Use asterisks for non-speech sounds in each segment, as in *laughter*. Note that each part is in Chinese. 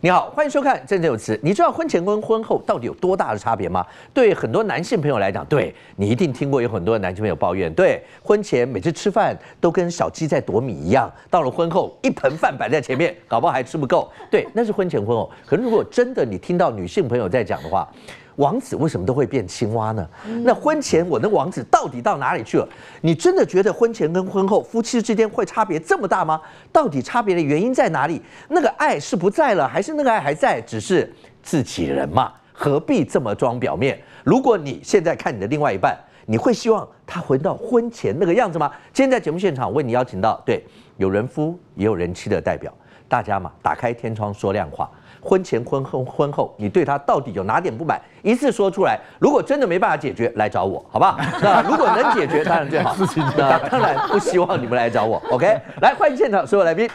你好，欢迎收看《正正有词》。你知道婚前跟婚后到底有多大的差别吗？对很多男性朋友来讲，对你一定听过有很多男性朋友抱怨，对婚前每次吃饭都跟小鸡在躲米一样，到了婚后一盆饭摆在前面，搞不好还吃不够。对，那是婚前婚后。可是如果真的你听到女性朋友在讲的话，王子为什么都会变青蛙呢？那婚前我的王子到底到哪里去了？你真的觉得婚前跟婚后夫妻之间会差别这么大吗？到底差别的原因在哪里？那个爱是不在了，还是那个爱还在？只是自己人嘛，何必这么装表面？如果你现在看你的另外一半，你会希望他回到婚前那个样子吗？今天在节目现场为你邀请到对有人夫也有人妻的代表，大家嘛，打开天窗说亮话。婚前、婚后、婚后，你对他到底有哪点不满？一次说出来。如果真的没办法解决，来找我，好不好？*laughs* 那如果能解决，当然最好。*laughs* 那当然不希望你们来找我。OK，来欢迎现场所有来宾。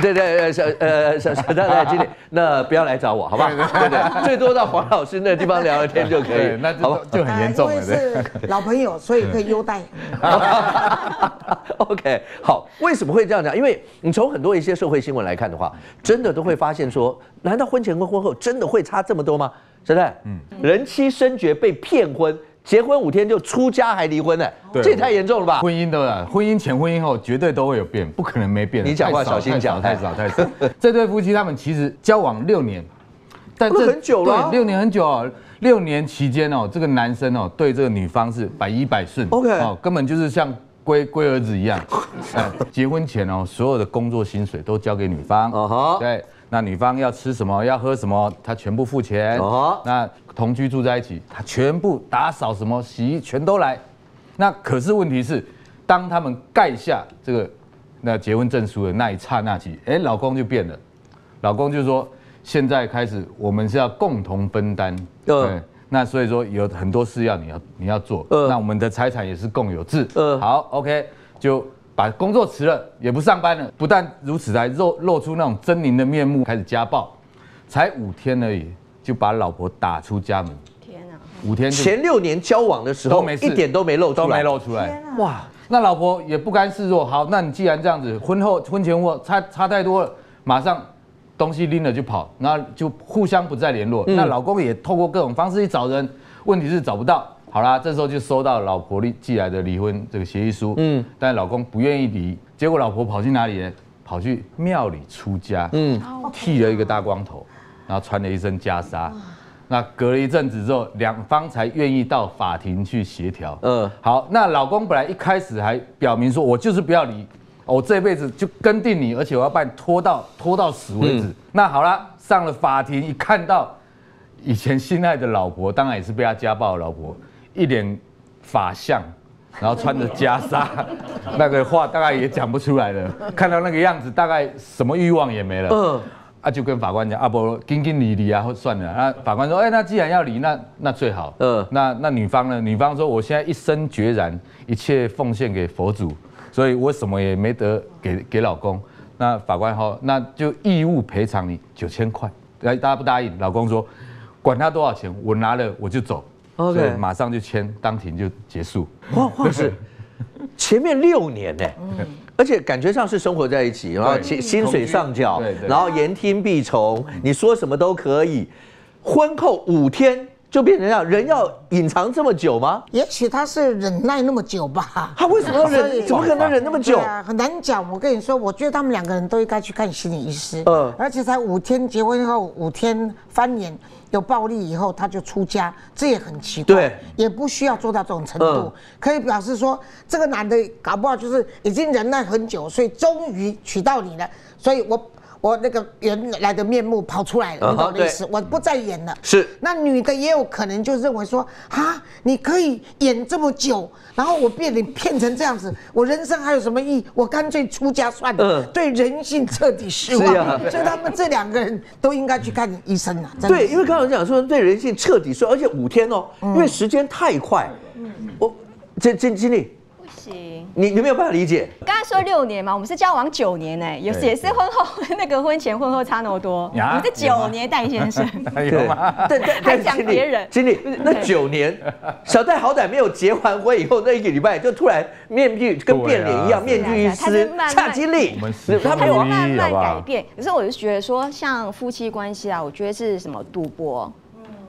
对对对，小呃小小太太经理，*laughs* 那不要来找我，好不好？对对，*laughs* 最多到黄老师那地方聊聊天就可以。那就就很严重了。因为是老朋友，所以可以优待。*laughs* OK，好，为什么会这样讲？因为你从很多一些社会新闻来看的话，真的都会发现说，难道婚前跟婚后真的会差这么多吗？真的，嗯，人妻深觉被骗婚，结婚五天就出家还离婚呢，对这也太严重了吧？婚姻都啊，婚姻前、婚姻后绝对都会有变，不可能没变。你讲话小心讲太少太少。这对夫妻他们其实交往六年，但这很久了啊对，六年很久哦。六年期间哦，这个男生哦对这个女方是百依百顺 OK 哦，根本就是像龟龟儿子一样。哎，结婚前哦，所有的工作薪水都交给女方。哦哈对，那女方要吃什么，要喝什么，他全部付钱。哦。那同居住在一起，他全部打扫什么、洗衣全都来。那可是问题是，当他们盖下这个那结婚证书的那一刹那起，哎，老公就变了，老公就说，现在开始我们是要共同分担，嗯。对，那所以说有很多事要你要你要做，嗯。那我们的财产也是共有制，嗯。好，OK，就把工作辞了，也不上班了，不但如此，还露露出那种狰狞的面目，开始家暴，才五天而已，就把老婆打出家门，天哪！五天前六年交往的时候，都没事一点都没露出来，都没露出来。哇，那老婆也不甘示弱，好，那你既然这样子，婚后婚前婚后差差太多了，马上东西拎了就跑，然后就互相不再联络。那老公也透过各种方式去找人，问题是找不到。好啦，这时候就收到老婆寄来的离婚这个协议书，嗯，但老公不愿意离，结果老婆跑去哪里呢？跑去庙里出家，嗯，剃了一个大光头，然后穿了一身袈裟。那隔了一阵子之后，两方才愿意到法庭去协调。嗯嗯，好，那老公本来一开始还表明说，我就是不要离，我这辈子就跟定你，而且我要把你拖到拖到死为止。那好了，上了法庭，一看到以前心爱的老婆，当然也是被他家暴的老婆，一脸法相，然后穿着袈裟，*laughs* 那个话大概也讲不出来了。看到那个样子，大概什么欲望也没了。嗯，啊，就跟法官讲，啊不，跟跟离离啊，或算了。那法官说，哎、那既然要离，那那最好。嗯嗯，那那女方呢？女方说，我现在一生决然，一切奉献给佛祖，所以我什么也没得给给老公。那法官好，那就义务赔偿你九千块。来，大家不答应？老公说，管他多少钱，我拿了我就走。OK 所以马上就签，当庭就结束。哇哇是前面六年呢，而且感觉上是生活在一起，然后对薪薪水上缴然后言听必从，你说什么都可以。婚后五天就变成这样，人要隐藏这么久吗？也许他是忍耐那么久吧。他为什么要忍？怎么可能忍那么久对？啊，很难讲。我跟你说，我觉得他们两个人都应该去看心理医师。嗯嗯，而且才五天，结婚后五天翻脸有暴力以后，他就出家，这也很奇怪。对，也不需要做到这种程嗯度，可以表示说这个男的搞不好就是已经忍耐很久，所以终于娶到你了，所以我。我那个原来的面目跑出来了，嗯哼你懂我的意思？我不再演了。是那女的也有可能就认为说，啊，你可以演这么久，然后我被你骗成这样子，我人生还有什么意义？我干脆出家算了。嗯对人性彻底失望。啊所以他们这两个人都应该去看医生了。对，因为刚刚讲说对人性彻底失望，而且五天哦，因为时间太快。嗯我这经经理，行。你你没有办法理解，刚才说六年嘛，我们是交往九年呢，也也是婚后 *laughs* 那个婚前婚后差那么多，我呀们是九年戴先生。*laughs* 有吗？*laughs* 但但还讲但经理别人。经理那九年，小戴好歹没有结完婚以后那一个礼拜就突然面具跟变脸一样，面具一撕，慢慢夏经理我们是，他没有慢慢改变，可是我就觉得说，像夫妻关系啊，我觉得是什么赌博，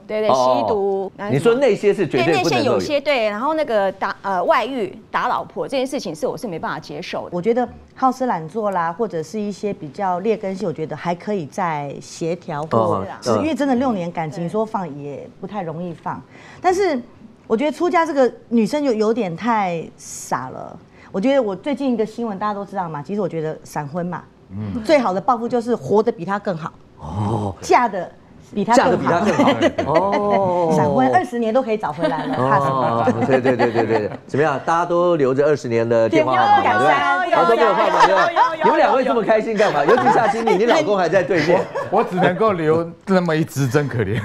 对对，哦吸毒。你说那些是绝对那些有对不能够有。些对，然后那个打呃外遇打老婆这件事情是我是没办法接受的。我觉得好吃懒做啦，或者是一些比较劣根性，我觉得还可以再协调或哦是因为真的六年感情说放也不太容易放。但是我觉得出家这个女生就有点太傻了。我觉得我最近一个新闻大家都知道嘛，其实我觉得闪婚嘛，最好的报复就是活得比他更好，哦，嫁的比他嫁的，比他更好 *laughs* 哦。闪婚二十年都可以找回来了，怕什么？哦，对对对对对，怎 *laughs* 么样？大家都留着二十年的电话号码，对不对？有然后都没有号码，对不对？有有有你们两位这么开心干嘛？尤其夏经理，你老公还在对面。*laughs* 我只能够留那么一只，真可怜。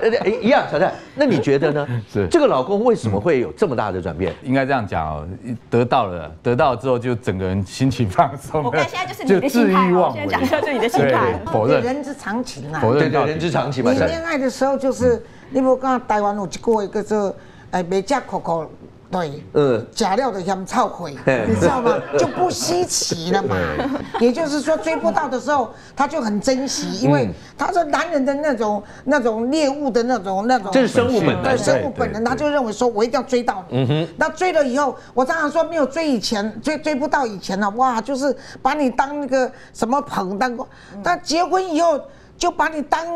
呃，哎一样，小蔡，那你觉得呢？是这个老公为什么会有这么大的转变？应该这样讲哦，得到了，得到之后就整个人心情放松，我看现在就是你的心态哦，现在讲一下就是你的心态。否认，人之常情啊。否认对人之常情嘛。你恋爱的时候就是，你无讲台湾有一句话叫做“哎，没嫁口口”，对，嗯，假料的香草灰嘿，你知道吗？就不稀奇了嘛。也就是说，追不到的时候，他就很珍惜，因为他是男人的那种那种猎物的那种那种。这是生物本能对生物本能，他就认为说我一定要追到你。嗯哼。那追了以后，我常常说没有追以前，追追不到以前呢，哇，就是把你当那个什么捧当过，但结婚以后就把你当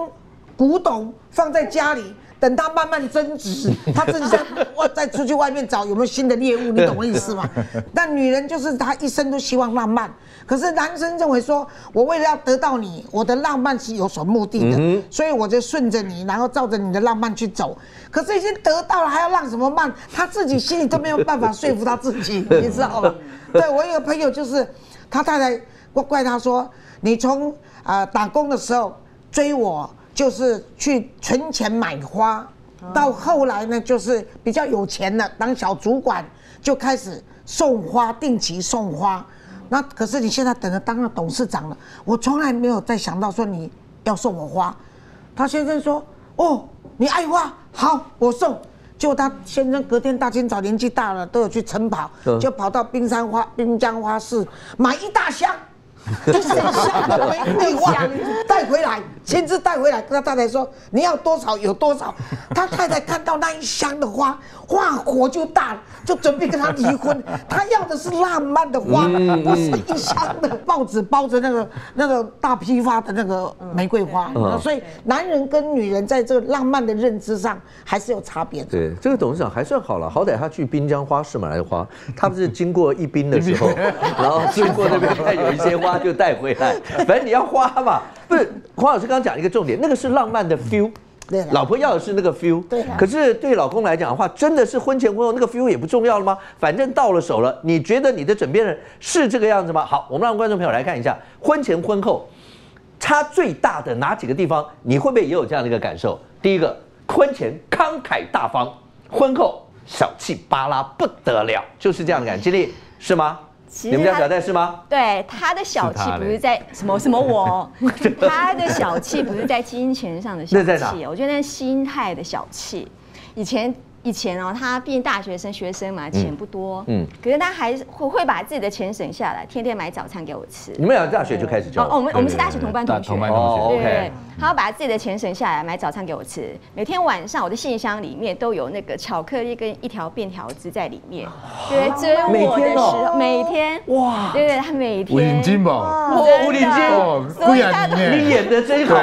古董放在家里。等它慢慢增值，他自己再我再出去外面找有没有新的猎物，你懂我意思吗？*laughs* 但女人就是她一生都希望浪漫，可是男生认为说，我为了要得到你，我的浪漫是有所目的的，所以我就顺着你，然后照着你的浪漫去走。可是已经得到了，还要浪什么漫？他自己心里都没有办法说服他自己，*laughs* 你知道吗？对我有个朋友就是他太太，我怪他说，你从啊、呃打工的时候追我。就是去存钱买花，到后来呢，就是比较有钱了，当小主管就开始送花，定期送花。那可是你现在等着当了董事长了，我从来没有再想到说你要送我花。他先生说：“哦，你爱花，好，我送。”结果他先生隔天大清早年纪大了，都有去晨跑，就跑到冰山花滨江花市买一大箱。就是一箱的玫瑰花带回来，亲自带回来，跟他太太说你要多少有多少。他太太看到那一箱的花，哇，火就大了，就准备跟他离婚。他要的是浪漫的花，不是一箱的报纸包着那个那个大批发的那个玫瑰花。所以男人跟女人在这个浪漫的认知上还是有差别的。对，这个董事长还算好了，好歹他去滨江花市买来的花，他不是经过一滨的时候，*laughs* 然后经过那边看有一些花就带回来，反正你要花嘛。*laughs* 不是，黄老师刚刚讲一个重点，那个是浪漫的 feel。对老婆要的是那个 feel，对啦可是对老公来讲的话，真的是婚前婚后那个 feel 也不重要了吗？反正到了手了，你觉得你的枕边人是这个样子吗？好，我们让观众朋友来看一下婚前婚后差最大的哪几个地方，你会不会也有这样的一个感受？第一个，婚前慷慨大方，婚后小气巴拉不得了，就是这样的感觉，经历是吗？其实他你们家小戴是吗？对他的小气不是在什么什么我，*laughs* 他的小气不是在金钱上的小气，我觉得那是心态的小气。以前以前哦，他毕竟大学生学生嘛，钱不多，嗯。嗯，可是他还是会会把自己的钱省下来，天天买早餐给我吃。你们俩大学就开始交。哦，我？们我们是大学同班同学，同班哦同学。对，他要把自己的钱省下来买早餐给我吃。每天晚上我的信箱里面都有那个巧克力跟一条便条纸在里面，对，追我的时候，每天哇，对对，他每五银金天。吧，哦，吴林哦金，，所以他的你演的真好。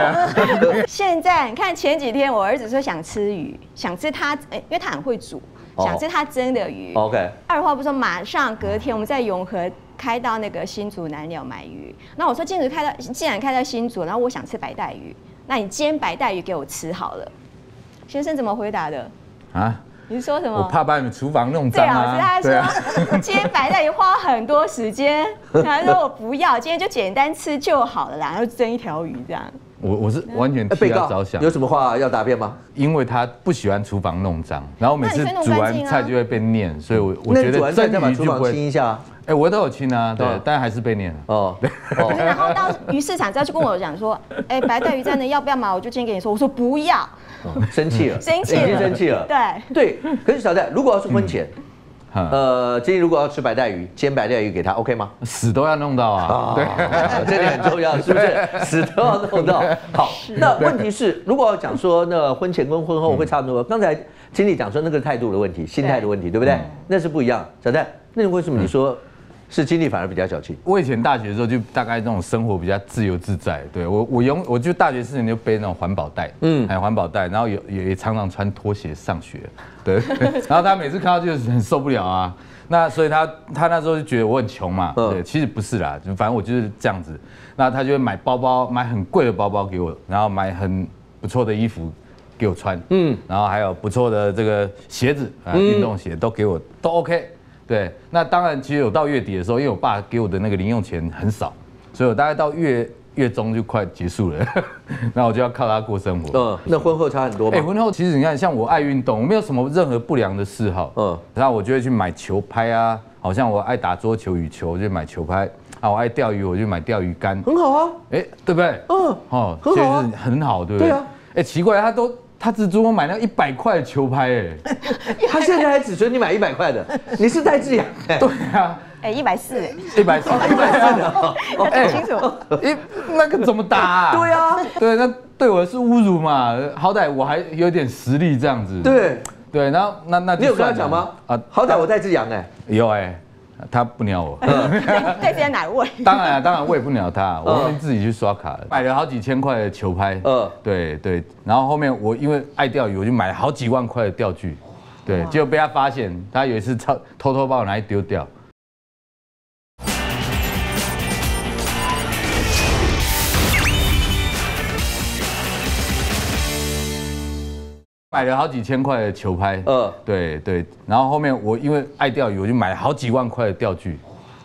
*laughs* 现在你看前几天我儿子说想吃鱼，想吃他，哎因为他很会煮，哦想吃他蒸的鱼。OK，二话不说，马上隔天我们在永和开到那个新竹南寮买鱼。那我说金竹开到，既然开到新竹，然后我想吃白带鱼，那你煎白带鱼给我吃好了。先生怎么回答的？啊，你说什么？我怕把你们厨房弄对脏老师他啊。对啊，说今天 *laughs* *laughs* 白带鱼花很多时间，他说我不要，今天就简单吃就好了啦，然后蒸一条鱼这样。我我是完全替他着想有，什么话要答辩吗？因为他不喜欢厨房弄脏，然后每次煮完菜就会被念，所以我我觉得再把厨。房清一下啊。哎，我都有清啊，对嗯，但还是被念了。哦，*laughs* 对可是然后到鱼市场之后就跟我讲说，哎，白带鱼在那要不要买？我就今天跟你说，我说不要，哦 *laughs* 生气了，生气已经了，生气了。对，对，可是小戴，如果要是婚前，嗯呃，今天如果要吃白带鱼，煎白带鱼给他，OK 吗？死都要弄到啊！*laughs* 对，这点很重要，是不是？死都要弄到。*laughs* 好，那问题是，如果要讲说那婚前跟婚后会差不多，刚才经理讲说那个态度的问题、心态的问题，对不对？那是不一样。小戴，那为什么你说是经历反而比较小气？我以前大学的时候就大概那种生活比较自由自在，对我我用我就大学四年就背那种环保袋，嗯。嗯，还有环保袋，然后有也也常常穿拖鞋上学，对，*laughs* 然后他每次看到就是很受不了啊，那所以他他那时候就觉得我很穷嘛，嗯。对，其实不是啦，就反正我就是这样子，那他就会买包包，买很贵的包包给我，然后买很不错的衣服给我穿，嗯。嗯，然后还有不错的这个鞋子啊，运动鞋都给我都 OK。对，那当然，其实有到月底的时候，因为我爸给我的那个零用钱很少，所以我大概到月月中就快结束了，*laughs* 那我就要靠他过生活。嗯，那婚后差很多哎、吗？婚后其实你看，像我爱运动，我没有什么任何不良的嗜好，嗯嗯，然后我就会去买球拍啊，好像我爱打桌球、羽球，我就买球拍啊，我爱钓鱼，我就买钓鱼竿，很好啊，哎、对不对？嗯，哦，很好啊就是很好，对不对？对啊哎、奇怪，他都他只准我买那一百块的球拍，哎，*laughs* 他现在还只准你买一百块的，*laughs* 你是戴志扬，哎对啊，哎，一百四，一百四，一百四。的，*laughs* 清楚。哎，那个怎么打、啊？对啊，对，那对我是侮辱嘛，好歹我还有点实力这样子。对，对，然后那那你有跟他讲吗？啊啊，好歹我戴志扬哎，有哎、他不鸟我。对，在哪位？*laughs* 当然啊，当然我也不鸟他，我后面自己去刷卡了，买了好几千块的球拍。嗯嗯，对对，然后后面我因为爱钓鱼，我就买了好几万块的钓具。对，结果被他发现，他有一次偷偷偷把我拿去丢掉。买了好几千块的球拍，嗯。嗯，对对，然后后面我因为爱钓鱼，我就买了好几万块的钓具，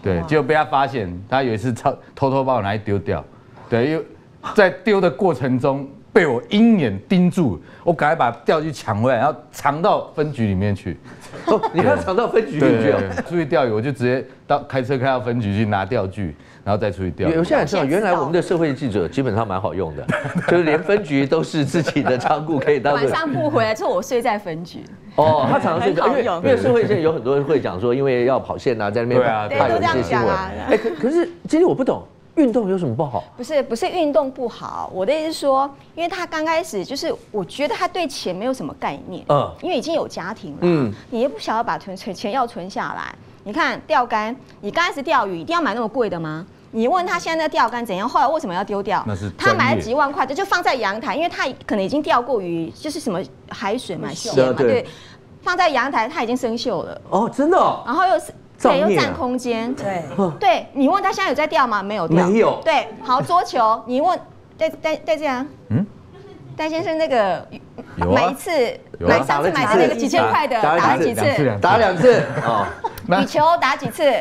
对，结果被他发现，他有一次偷偷偷把我拿去丢掉，对，因为在丢的过程中被我鹰眼盯住，我赶快把钓具抢回来，然后藏到分局里面去，哦，你要藏到分局里面去哦。对，出去钓鱼我就直接到开车开到分局去拿钓具，然后再出去钓鱼有。现在知道，原来我们的社会记者基本上蛮好用的，*laughs* 就是连分局都是自己的仓库，可以当晚上不回来之后，我睡在分局。哦，他常常睡觉，因为因为社会现在有很多人会讲说，因为要跑线啊，在那边对啊对怕有都这样一些新闻。讲啊哎，可可是今天我不懂，运动有什么不好？不是不是运动不好，我的意思是说，因为他刚开始就是，我觉得他对钱没有什么概念，嗯嗯，因为已经有家庭了，嗯嗯，你也不想要把存存钱要存下来。你看钓竿，你刚开始钓鱼一定要买那么贵的吗？你问他现在那钓竿怎样，后来为什么要丢掉？那是他买了几万块的，就放在阳台，因为他可能已经钓过鱼，就是什么海水嘛、蟹嘛，对。对，放在阳台，它已经生锈了，哦，真的哦，然后又是对，又占空间，对，对你问他现在有在钓吗？没有钓，没有。对，好桌球，你问戴戴戴这样，嗯？嗯，戴先生那个买一次，买上次买的那个几千块的，打了几几次。次？打两次。*laughs* 哦，那羽球打几次？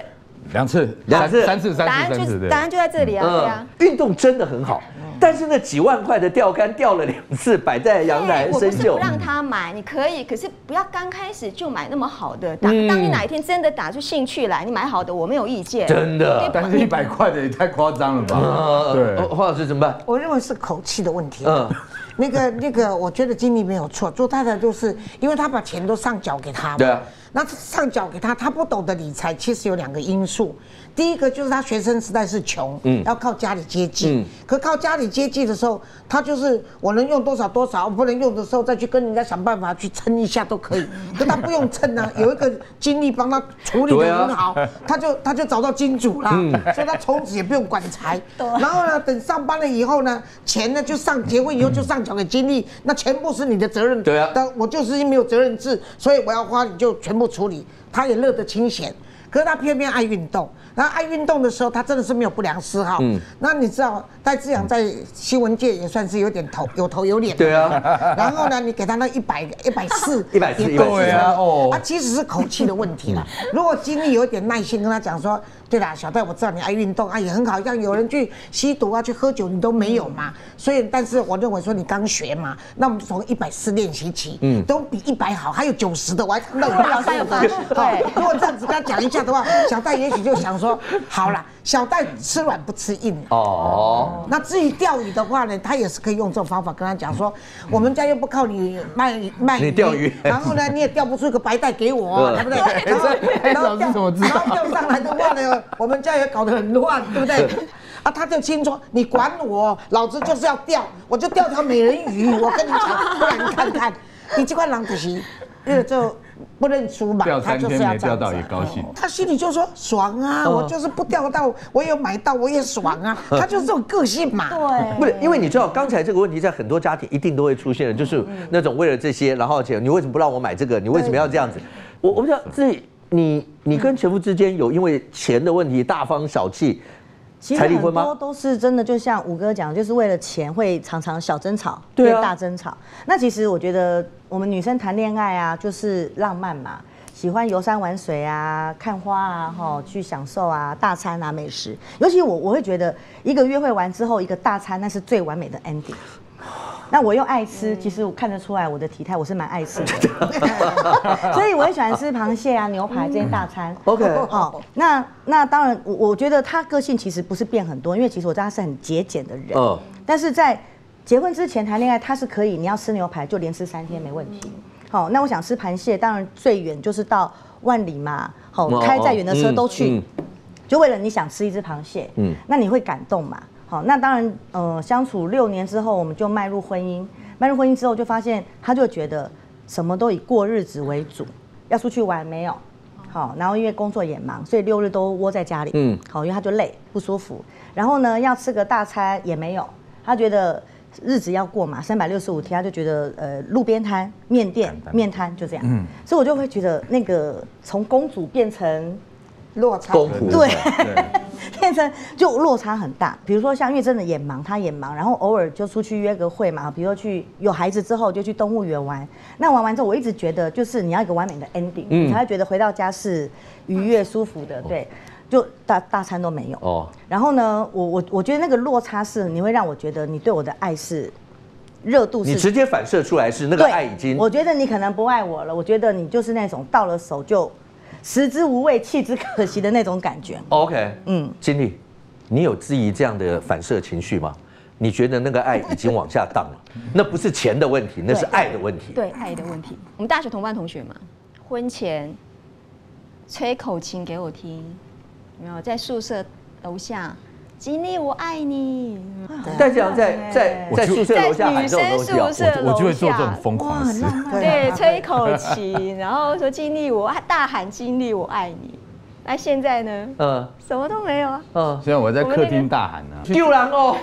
两次，两次三次，三次，答案就三次，答案就在这里啊，对啊。嗯，运动真的很好，但是那几万块的钓竿钓了两次，摆在阳台，我生锈。不是不让他买，你可以，可是不要刚开始就买那么好的。当嗯当你哪一天真的打出兴趣来，你买好的，我没有意见。真的对但是一百块的也太夸张了吧？对哦，黄老师怎么办？我认为是口气的问题。嗯那个 *laughs* 那个，我觉得经理没有错，做太太就是因为他把钱都上缴给他嘛。对啊。那上缴给他，他不懂得理财，其实有两个因素。第一个就是他学生时代是穷，嗯，要靠家里接济。嗯可靠家里接济的时候，他就是我能用多少多少，我不能用的时候再去跟人家想办法去撑一下都可以。*laughs* 可他不用撑啊，有一个精力帮他处理对啊的很好，他就他就找到金主啦，所以他从此也不用管财。然后呢，等上班了以后呢，钱呢就上结婚以后就上缴给经理，那全部是你的责任。对啊但我就是因为没有责任制，所以我要花你就全部处理，他也乐得清闲。可是他偏偏爱运动，然后爱运动的时候，他真的是没有不良嗜好。嗯，那你知道戴志扬在新闻界也算是有点头有头有脸。对啊。然后呢，你给他那一百一百四，一百四，*laughs* 对啊，哦，他其实是口气的问题了。如果经理有一点耐心跟他讲说。对啦，小戴，我知道你爱运动啊，也很好。像有人去吸毒啊，去喝酒，你都没有嘛。所以，但是我认为说你刚学嘛，那我们从一百四练习起，嗯，都比一百好。还有九十的，我还看到有 *laughs* 老三有八十。对，*laughs* 如果这样子跟他讲一下的话，小戴也许就想说，*laughs* 好了，小戴吃软不吃硬。哦。那至于钓鱼的话呢，他也是可以用这种方法跟他讲说，我们家又不靠你卖卖你钓鱼，然后呢，你也钓不出一个白带给我，对不对？然后然后钓上来的话呢？我们家也搞得很乱，对不对？*laughs* 啊，他就听说你管我，老子就是要钓，我就钓条美人鱼。我跟你讲，不然你看看，你这块狼可惜，因为就不认输嘛。他就是要钓到也高兴。他心里就说爽啊，我就是不钓到，我有买到我也爽啊。他就是这种个性嘛。对，不是因为你知道刚才这个问题在很多家庭一定都会出现的，就是那种为了这些，然后且你为什么不让我买这个？你为什么要这样子？我我不知道自己。你你跟前夫之间有因为钱的问题大方小气才离婚吗？很多都是真的，就像五哥讲，就是为了钱会常常小争吵，对大争吵。那其实我觉得我们女生谈恋爱啊，就是浪漫嘛，喜欢游山玩水啊，看花啊，哈，去享受啊，大餐啊，美食。尤其我我会觉得，一个约会完之后，一个大餐那是最完美的 ending。那我又爱吃，其实我看得出来我的体态，我是蛮爱吃的，*laughs* *laughs* 所以我也喜欢吃螃蟹啊、牛排这些大餐。*laughs* OK，好，那那当然，我我觉得他个性其实不是变很多，因为其实我知道他是很节俭的人。嗯。但是在结婚之前谈恋爱，他是可以，你要吃牛排就连吃三天没问题。好，那我想吃螃蟹，当然最远就是到万里嘛，好，开再远的车都去，就为了你想吃一只螃蟹。嗯。那你会感动嘛？好，那当然，呃，相处六年之后，我们就迈入婚姻。迈入婚姻之后，就发现他就觉得什么都以过日子为主，要出去玩没有？好，然后因为工作也忙，所以六日都窝在家里。嗯，好，因为他就累不舒服。然后呢，要吃个大餐也没有，他觉得日子要过嘛，三百六十五天，他就觉得呃，路边摊、面店、面摊就这样。嗯，所以我就会觉得那个从公主变成。落差对，变成就落差很大。比如说像因为真的也忙，他也忙，然后偶尔就出去约个会嘛。比如说去有孩子之后就去动物园玩。那玩完之后，我一直觉得就是你要一个完美的 ending，你才会觉得回到家是愉悦舒服的。对，就大大餐都没有。哦。然后呢，我我我觉得那个落差是你会让我觉得你对我的爱是热度，你直接反射出来是那个爱已经。我觉得你可能不爱我了。我觉得你就是那种到了手就。食之无味，弃之可惜的那种感觉。OK，嗯，经理，你有质疑这样的反射情绪吗？你觉得那个爱已经往下荡了？*laughs* 那不是钱的问题，那是爱的问题。对，爱的问题。我们大学同班同学嘛，婚前吹口琴给我听，没有在宿舍楼下。经历我爱你。戴志阳在在在宿舍楼下喊这种东西我就会做这种疯狂事。对，吹一口琴，然后说经历我大喊经历我爱你。那现在呢？嗯，什么都没有啊。嗯，现在我在客厅大喊呢。丢人哦！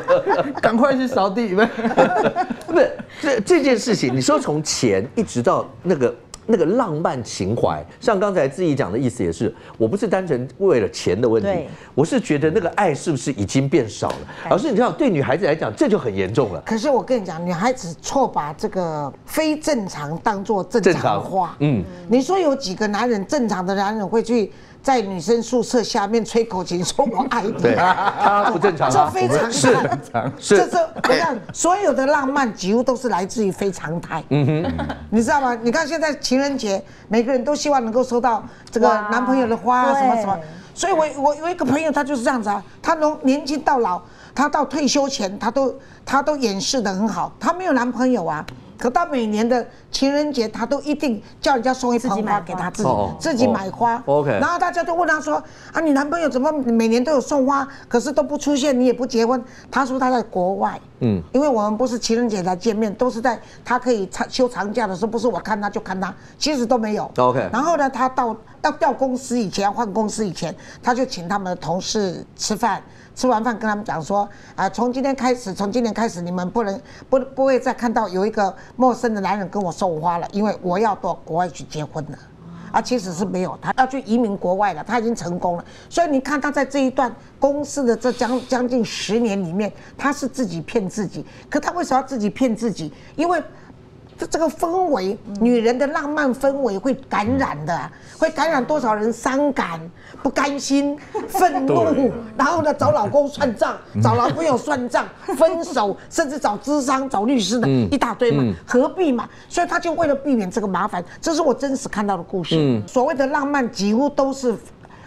*laughs* 赶快去扫地。*laughs* 不是这这件事情，你说从钱一直到那个。那个浪漫情怀，像刚才志毅讲的意思也是，我不是单纯为了钱的问题，我是觉得那个爱是不是已经变少了？老师，你知道对女孩子来讲这就很严重了。可是我跟你讲，女孩子错把这个非正常当做正常化。嗯，你说有几个男人正常的男人会去？在女生宿舍下面吹口琴，说我爱你，他不正常，这非常是，是，这这，你看所有的浪漫几乎都是来自于非常态，嗯哼，你知道吗？你看现在情人节，每个人都希望能够收到这个男朋友的花什么什么，所以我我有一个朋友，他就是这样子啊，他从年轻到老，他到退休前，他都他都掩饰的很好，他没有男朋友啊。可到每年的情人节，他都一定叫人家送一盆花给他自己，自己买花。OK。然后大家都问他说：“啊，你男朋友怎么每年都有送花，可是都不出现，你也不结婚？”他说他在国外。嗯。因为我们不是情人节才见面，都是在他可以长休长假的时候，不是我看他就看他，其实都没有。OK。然后呢，他到要调公司以前，换公司以前，他就请他们的同事吃饭。吃完饭跟他们讲说，啊，从今天开始，从今年开始，你们不能不不会再看到有一个陌生的男人跟我送花了，因为我要到国外去结婚了。啊，其实是没有，他要去移民国外了，他已经成功了。所以你看他在这一段公司的这将将近十年里面，他是自己骗自己。可他为什么要自己骗自己？因为这这个氛围，女人的浪漫氛围会感染的，会感染多少人伤感、不甘心、*laughs* 愤怒，然后呢找老公算账，找男朋友算账，*laughs* 分手，甚至找智商、找律师的一大堆嘛，何必嘛？所以他就为了避免这个麻烦，这是我真实看到的故事。所谓的浪漫几乎都是。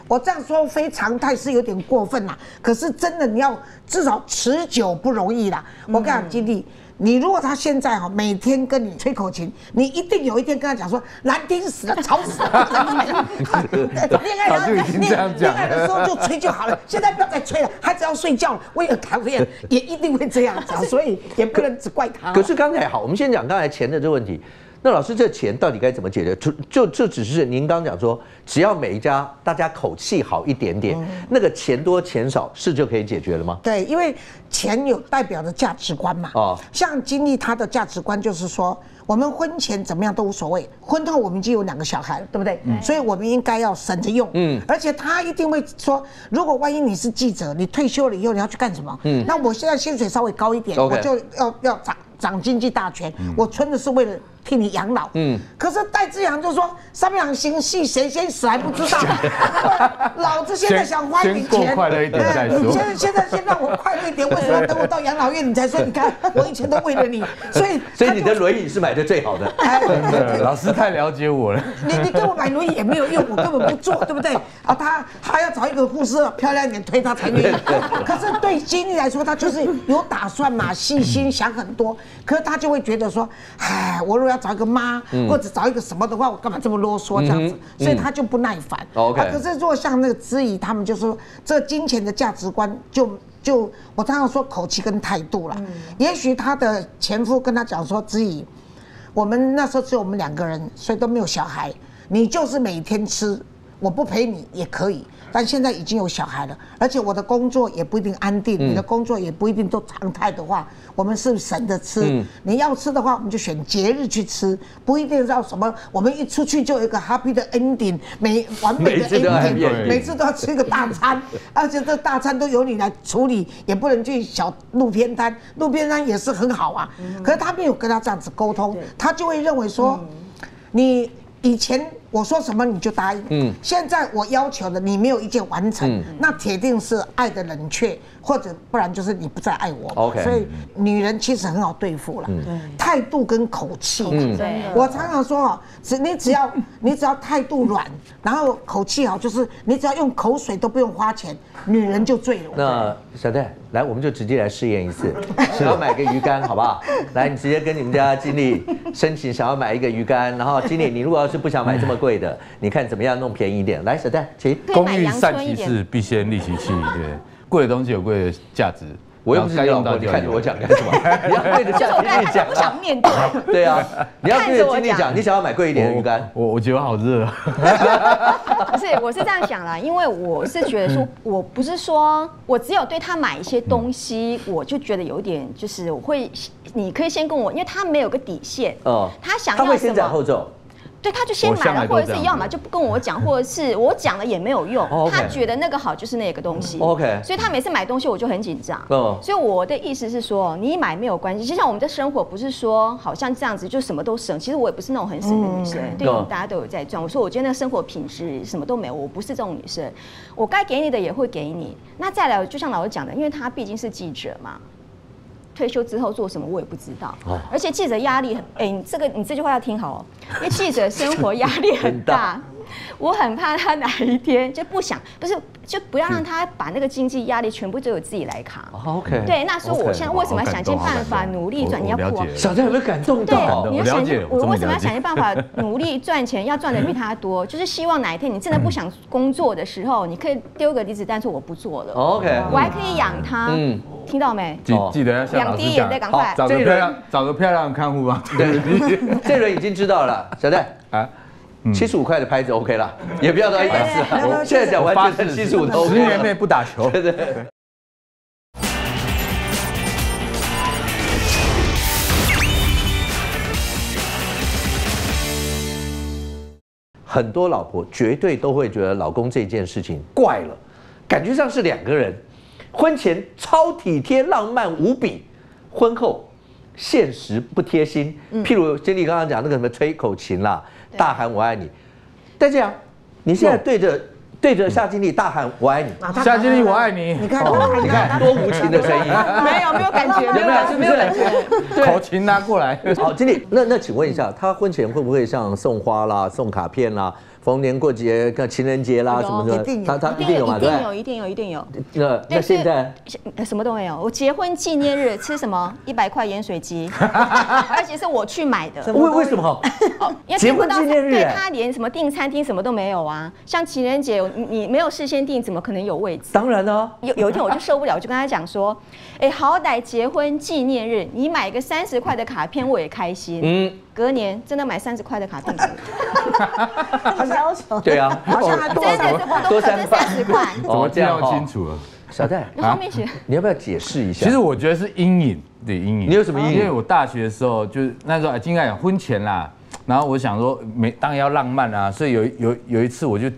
我这样说非常态是有点过分啦，可是真的你要至少持久不容易啦。我跟你讲，金丽，你如果他现在哈每天跟你吹口琴，你一定有一天跟他讲说难听死了，吵死了。*laughs* *laughs* 恋爱早就已经这样讲恋爱的时候就吹就好了，现在不要再吹了，孩子要睡觉了，我也讨厌也一定会这样讲，所以也不能只怪他。可是刚才好，我们先讲刚才钱的这个问题。那老师，这钱到底该怎么解决？就就就只是您刚讲说，只要每一家大家口气好一点点，那个钱多钱少是就可以解决了吗？对，因为钱有代表的价值观嘛。哦，像金立他的价值观就是说，我们婚前怎么样都无所谓，婚后我们已经有两个小孩了，对不对？所以我们应该要省着用。嗯，而且他一定会说，如果万一你是记者，你退休了以后你要去干什么？嗯，那我现在薪水稍微高一点，我就要要掌掌经济大权，我存的是为了。替你养老，是戴志阳就说：“三两星系谁先死还不知道，*laughs* 老子现在想花一笔钱，快乐一点再说。现在现在先让我快乐一点，为什么等我到养老院你才说？你看我以前都为了你，所以所以你的轮椅是买的最好的。老师太了解我了。你你给我买轮椅也没有用，我根本不坐，对不对？啊，他他要找一个护士漂亮一点推他才愿意。可是对经理来说，他就是有打算嘛，细心想很多。可是他就会觉得说，哎，我如果要找一个妈，或者找一个什么的话，我干嘛这么啰嗦这样子？所以他就不耐烦。OK。可是如果像那个知怡他们，就说这金钱的价值观，就就我常常说口气跟态度了。也许他的前夫跟他讲说，知怡，我们那时候只有我们两个人，所以都没有小孩，你就是每天吃，我不陪你也可以。但现在已经有小孩了，而且我的工作也不一定安定，你的工作也不一定都常态的话，我们是省着吃。你要吃的话，我们就选节日去吃，不一定要什么。我们一出去就有一个 happy 的 ending，美完美的 ending，每次都要吃一个大餐，而且这大餐都由你来处理，也不能去小路边摊。路边摊也是很好啊，可是他没有跟他这样子沟通，他就会认为说，你以前。我说什么你就答应。嗯，现在我要求的你没有一件完成，那铁定是爱的冷却，或者不然就是你不再爱我。OK，所以女人其实很好对付了，态度跟口气。嗯，我常常说啊，只你只要你只要态度软，然后口气好，就是你只要用口水都不用花钱，女人就醉了。那小戴，来，我们就直接来试验一次，*laughs* 想要买个鱼竿，好不好？来，你直接跟你们家经理申请，想要买一个鱼竿，然后经理，你如果要是不想买这么贵。的，*laughs* 你看怎么样弄便宜一点？来，小戴，请。工欲善其事，必先利其器。对，贵的东西有贵的价值。我又不是用到，你看着我讲干什么？*laughs* 你要对着经理讲，不想面对。对啊，*laughs* 你要对着经理讲，你想要买贵一点的鱼竿。我我觉得好热。*laughs* 不是，我是这样想啦，因为我是觉得说，我不是说我只有对他买一些东西，我就觉得有点就是我会，你可以先跟我，因为他没有个底线。哦。他想要什么？他会先斩后奏。对，他就先买了，或者是要么就不跟我讲，或者是我讲了也没有用。他觉得那个好就是那个东西。OK。所以他每次买东西我就很紧张。嗯。所以我的意思是说，你买没有关系。就像我们的生活不是说好像这样子就什么都省，其实我也不是那种很省的女生。对，大家都有在赚。我说我觉得那个生活品质什么都没有，我不是这种女生。我该给你的也会给你。那再来，就像老师讲的，因为他毕竟是记者嘛。退休之后做什么我也不知道，而且记者压力很，哎，你这个你这句话要听好哦，因为记者生活压力很大。*laughs* 我很怕他哪一天就不想，不是就不要让他把那个经济压力全部都由自己来扛。OK，对，那所以我现在为什么要想尽办法努力赚？你要破小张有没有感动到？对，你要想尽我为什么要想尽办法努力赚钱？要赚的比他多，就是希望哪一天你真的不想工作的时候，你可以丢个离子弹说我不做了。OK，我还可以养他。嗯，听到没？记记得要两滴眼泪，赶快找个漂亮找个漂亮的看护吧。对，*laughs* 这人已经知道了，小戴啊。七十五块的拍子 OK 了，也不要到一百四。现在讲完全七十五都 OK 十年内不打球。对对。很多老婆绝对都会觉得老公这件事情怪了，感觉上是两个人，婚前超体贴浪漫无比，婚后现实不贴心。譬如经理刚刚讲那个什么吹口琴啦，大喊我爱你，但这样你现在对着对着夏经理大喊我爱你，夏经理我爱你。你看，哦你看多无情的声音。*laughs* 没有没有感觉，没有？感觉，没有感觉。口琴拿过来。好，经理，那那请问一下，他婚前会不会像送花啦、送卡片啦、逢年过节、跟情人节啦什么的他他一定有，一定有嘛，一？定有，一定有，一定有。那那现在呃什么都没有。我结婚纪念日 *laughs* 吃什么？一百块盐水鸡，*laughs* 而且是我去买的。为为什么？*laughs* 结婚纪念日哎对他连什么订餐厅什么都没有啊。像情人节，你你没有事先订，怎么可能有位置？当然呢，有有一天我就受不了，我就跟他讲说，哎，好歹结婚纪念日，你买个三十块的卡片我也开心。嗯，隔年真的买三十块的卡片 *laughs* 要求。对啊，好像还多多。三十块。怎么这样哦清楚了？小戴，然后后面写。你要不要解释一下？其实我觉得是阴影，对阴影。你有什么阴影？因为我大学的时候，就是那时候应该讲婚前啦，然后我想说，没当然要浪漫啊，所以有有有一次我就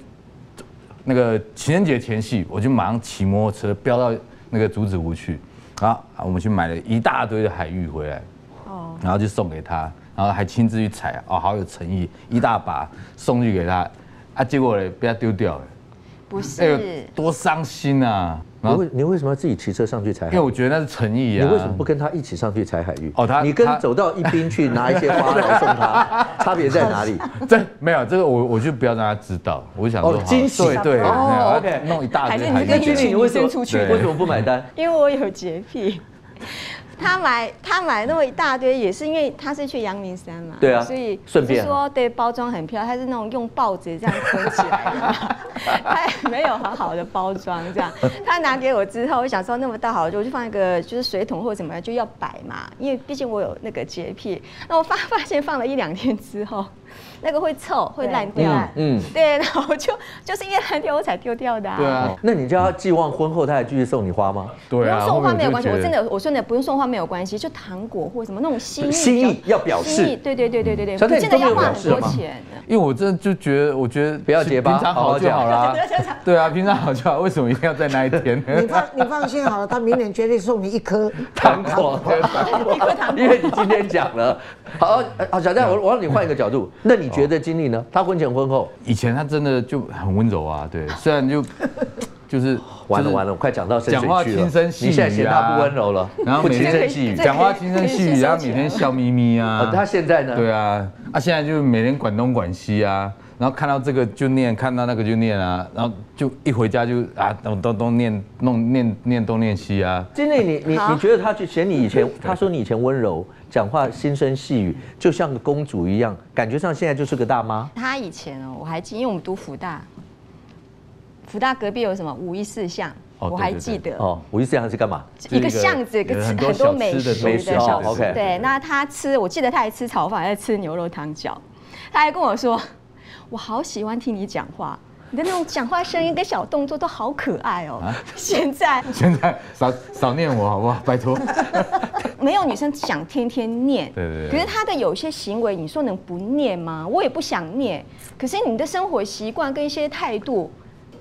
那个情人节前夕，我就马上骑摩托车飙到那个竹子湖去，然后啊我们去买了一大堆的海芋回来，哦，然后就送给他，然后还亲自去采，哦，好有诚意，一大把送去给他，啊，结果呢被他丢掉了，不是，多伤心啊！然后你为你为什么要自己骑车上去采海？因为我觉得那是诚意啊。你为什么不跟他一起上去采海芋？哦他你跟走到一边去拿一些花来送他，*laughs* 差别在哪里？这没有这个我我就不要让他知道，我就想说惊喜对 OK 弄一大堆还是海芋你跟经理，你为什么女生出去对为什么不买单？因为我有洁癖。他买他买那么一大堆，也是因为他是去阳明山嘛，对啊所以顺便是说对包装很漂亮，他是那种用报纸这样封起来的，他也没有很好的包装这样。他拿给我之后，我想说那么大好，我就放一个就是水桶或者怎么样就要摆嘛，因为毕竟我有那个洁癖。那我发发现放了一两天之后，那个会臭会烂掉，嗯，对，然后我就 *laughs* 就是因为烂掉我才丢掉的啊。对啊，那你就要寄望婚后他还继续送你花吗？不对啊，用送花没有关系，我真的我真的不用送花没有关系，就糖果或什么那种心意，心意要表示。心意对对对对对对，小戴不见得你都没有要花很多钱。因为我真的就觉得，我觉得不要结巴平常好就好啦。讲。*laughs* 对啊，平常好就好，为什么一定要在那一天？*laughs* 你放你放心好了，他明年绝对送你一颗糖果，一颗糖因为你今天讲了。好，呃好，小戴，我我让你换一个角度，那你觉得经历呢？他婚前婚后，以前他真的就很温柔啊，对，虽然就 *laughs* 就是完了完了，快讲到深讲话水区了。轻声细语啊你现在嫌他不温柔了，然后每天声细语。讲话轻声细语，然后每天笑眯眯哦啊。他现在呢？对啊，啊现在就每天管东管西啊，然后看到这个就念，看到那个就念啊，然后就一回家就啊东东东念弄念念东念西啊。经理，你你你觉得他就嫌你以前，他说你以前温柔，讲话轻声细语，就像个公主一样，感觉上现在就是个大妈。他以前哦，我还记，因为我们读福大，福大隔壁有什么五一四巷，哦我还记得。哦，五一四巷是干嘛？一个巷子，一个有很多美食美食的小吃。对，那他吃，我记得他还吃炒饭，还在吃牛肉汤饺。他还跟我说：“我好喜欢听你讲话，你的那种讲话声音跟小动作都好可爱哦。啊 *laughs* 现在 *laughs* 现在少少念我好不好？拜托。*laughs* 没有女生想天天念，对对对可是她的有些行为，你说能不念吗？我也不想念，可是你的生活习惯跟一些态度，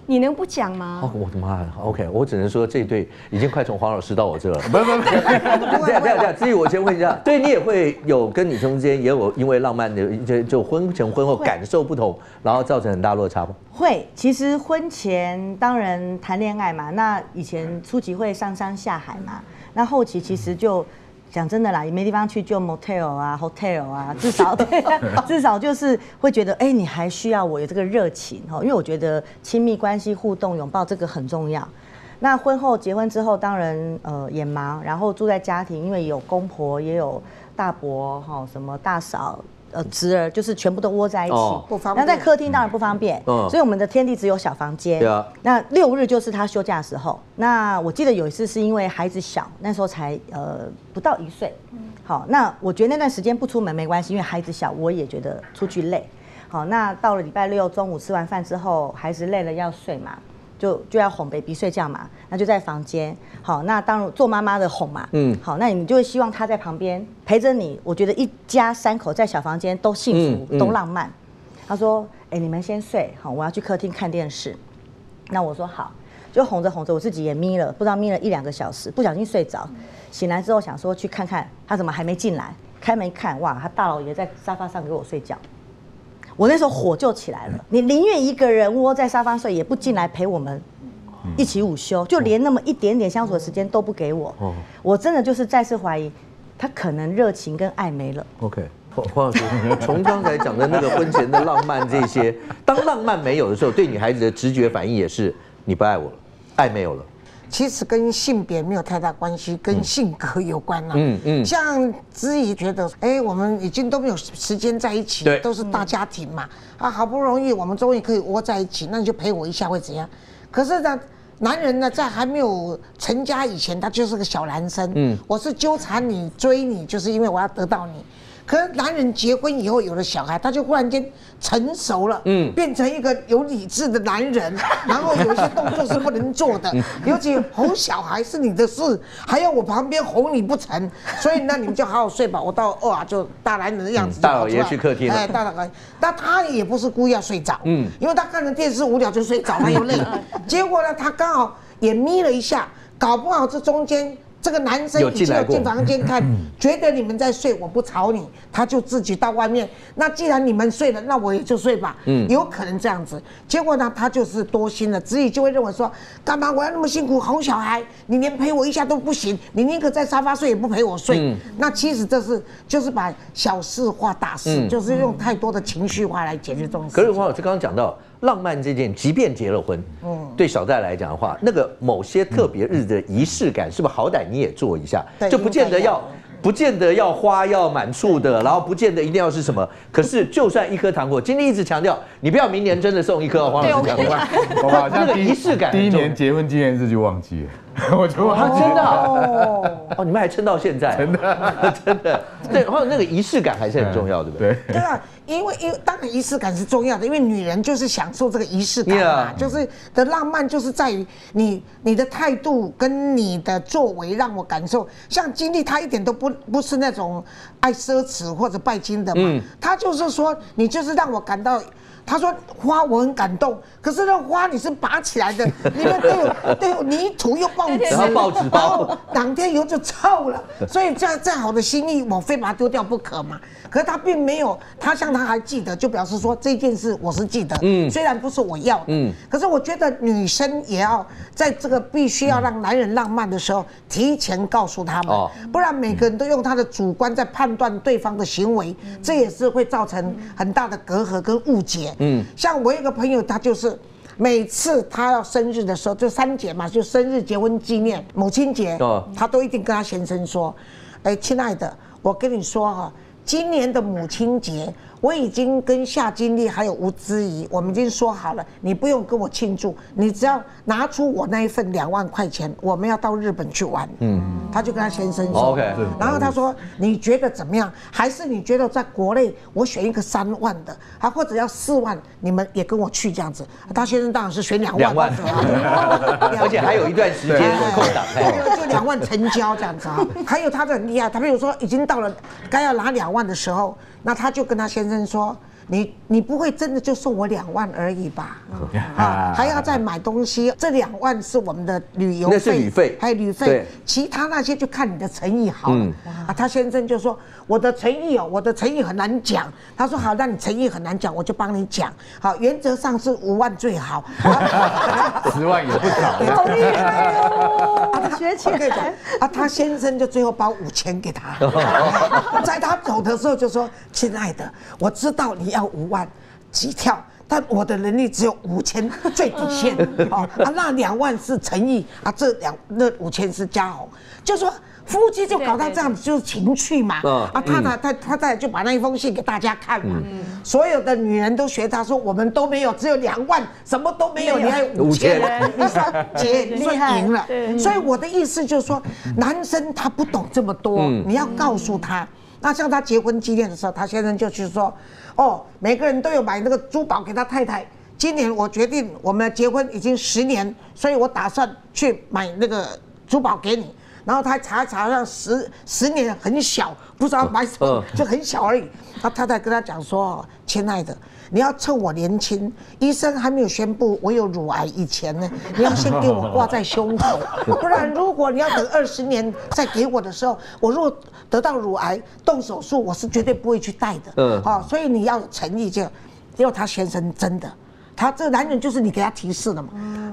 你能不讲吗？哦，我的妈呀！OK，我只能说这对已经快从黄老师到我这了。*laughs* 不不不，这样这样这样，至于我先问一下，*laughs* 对你也会有跟女生之间也有因为浪漫的就就婚前婚后感受不同，然后造成很大落差吗？会，其实婚前当然谈恋爱嘛，那以前初期会上山下海嘛，那后期其实就讲真的啦，也没地方去，就 motel 啊、hotel 啊，*laughs* 至少对，*laughs* 至少就是会觉得，哎、你还需要我有这个热情哈，因为我觉得亲密关系、互动、拥抱这个很重要。那婚后结婚之后，当然呃也忙，然后住在家庭，因为有公婆，也有大伯哈，什么大嫂。呃，侄儿就是全部都窝在一起，哦不方便那在客厅当然不方便，嗯所以我们的天地只有小房间。对啊。那六日就是他休假的时候。那我记得有一次是因为孩子小，那时候才呃不到一岁。好，那我觉得那段时间不出门没关系，因为孩子小，我也觉得出去累。好，那到了礼拜六中午吃完饭之后，孩子累了要睡嘛，就就要哄 baby 睡觉嘛，那就在房间。好，那当然做妈妈的哄嘛，嗯嗯，好，那你就会希望他在旁边陪着你。我觉得一家三口在小房间都幸福，嗯嗯都浪漫。他说：“哎，你们先睡，好，我要去客厅看电视。”那我说好，就哄着哄着，我自己也眯了，不知道眯了一两个小时，不小心睡着。醒来之后想说去看看他怎么还没进来，开门一看，哇，他大老爷在沙发上给我睡觉。我那时候火就起来了，你宁愿一个人窝在沙发睡，也不进来陪我们一起午休，就连那么一点点相处的时间都不给我。我真的就是再次怀疑，他可能热情跟爱没了。OK，黄黄老师，从刚才讲的那个婚前的浪漫这些，当浪漫没有的时候，对女孩子的直觉反应也是你不爱我了，爱没有了。其实跟性别没有太大关系，跟性格有关了。嗯嗯，像知怡觉得，哎，我们已经都没有时间在一起，都是大家庭嘛。啊，好不容易我们终于可以窝在一起，那你就陪我一下会怎样？可是呢，男人呢，在还没有成家以前，他就是个小男生。嗯，我是纠缠你、追你，就是因为我要得到你。可是男人结婚以后有了小孩，他就忽然间成熟了，嗯，变成一个有理智的男人，*laughs* 然后有一些动作是不能做的，*laughs* 尤其哄小孩是你的事，还要我旁边哄你不成，所以那你们就好好睡吧。我到哇就大男人的样子，大老爷去客厅，哎，大老爷，那他也不是故意要睡着，嗯，因为他看着电视无聊就睡着，他又累，*laughs* 结果呢，他刚好也眯了一下，搞不好这中间。这个男生已经有进房间看，觉得你们在睡，我不吵你，他就自己到外面。那既然你们睡了，那我也就睡吧。嗯，有可能这样子。结果呢，他就是多心了，子女就会认为说，干嘛我要那么辛苦哄小孩，你连陪我一下都不行，你宁可在沙发睡也不陪我睡。那其实这是就是把小事化大事，就是用太多的情绪化来解决这种事。可是黄老师刚刚讲到。浪漫这件，即便结了婚，嗯，对小戴来讲的话，那个某些特别日子的仪式感，是不是好歹你也做一下？就不见得要，不见得要花要满处的，然后不见得一定要是什么。可是就算一颗糖果，今天一直强调，你不要明年真的送一颗黄老师讲话，*laughs* 那个仪式感，第一年结婚纪念日就忘记了。*laughs* 我觉得他真的？哦，哦，你们还撑到现在，真的。*laughs* 真的，对，还有那个仪式感还是很重要，对不对？对。啊，因为因为当然仪式感是重要的，因为女人就是享受这个仪式感嘛，就是的浪漫就是在于你你的态度跟你的作为让我感受，像金立他一点都不不是那种爱奢侈或者拜金的嘛，他就是说你就是让我感到。他说花我很感动，可是那花你是拔起来的，*laughs* 里面都有都有泥土又报纸，然后报纸包，*laughs* 两天以后就臭了，所以这样再好的心意我非把它丢掉不可嘛。可是他并没有，他像他还记得，就表示说这件事我是记得，嗯，虽然不是我要的，嗯，可是我觉得女生也要在这个必须要让男人浪漫的时候提前告诉他们，不然每个人都用他的主观在判断对方的行为，这也是会造成很大的隔阂跟误解。嗯，像我有个朋友，他就是每次他要生日的时候，就三节嘛，就生日、结婚纪念、母亲节，他都一定跟他先生说：“哎，亲爱的，我跟你说哈，今年的母亲节。”我已经跟夏金丽还有吴姿怡，我们已经说好了，你不用跟我庆祝，你只要拿出我那一份两万块钱，我们要到日本去玩。嗯，他就跟他先生说，OK，然后他说你觉得怎么样？还是你觉得在国内我选一个三万的，啊或者要四万，你们也跟我去这样子？他先生当然是选两万，两万，*laughs* 而且还有一段时间空档，就就两万成交这样子啊。还有他的很厉害，他比如说已经到了该要拿两万的时候。那他就跟他先生说：“你你不会真的就送我两万而已吧？*laughs* *laughs* 啊，还要再买东西，这两万是我们的旅游费，那是旅费，还有旅费，其他那些就看你的诚意好了。啊，他先生就说。”我的诚意哦，我的诚意很难讲。他说好，那你诚意很难讲，我就帮你讲。好，原则上是五万最好，*laughs* 十万也不少。好厉害哦！学起来。啊，他先生就最后包五千给他，在他走的时候就说：“亲爱的，我知道你要五万起跳，但我的能力只有五千最底线。*laughs* 哦，啊，那两万是诚意啊，这两那五千是加红，就说。”夫妻就搞到这样子，就是情趣嘛。啊，他呢，他他再就把那一封信给大家看嘛。所有的女人都学他说，我们都没有，只有两万，什么都没有，你还有五千，*laughs* 你说姐，*laughs* 你说赢了。所以我的意思就是说，男生他不懂这么多，你要告诉他。那像他结婚纪念的时候，他先生就去说，哦，每个人都有买那个珠宝给他太太。今年我决定，我们结婚已经十年，所以我打算去买那个珠宝给你。然后他查一查，好像十十年很小，不知道买什么，就很小而已。他太太跟他讲说：“亲爱的，你要趁我年轻，医生还没有宣布我有乳癌以前呢，你要先给我挂在胸口，*laughs* 不然如果你要等二十年再给我的时候，我如果得到乳癌动手术，我是绝对不会去戴的。嗯，好，所以你要有诚意，就结果他先生真的。”他这个男人就是你给他提示的嘛，